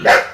Yeah.